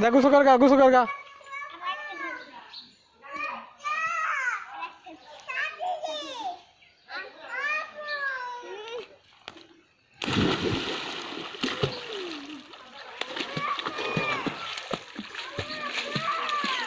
যা গুছো কর গা গুছো কর গা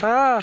হ্যাঁ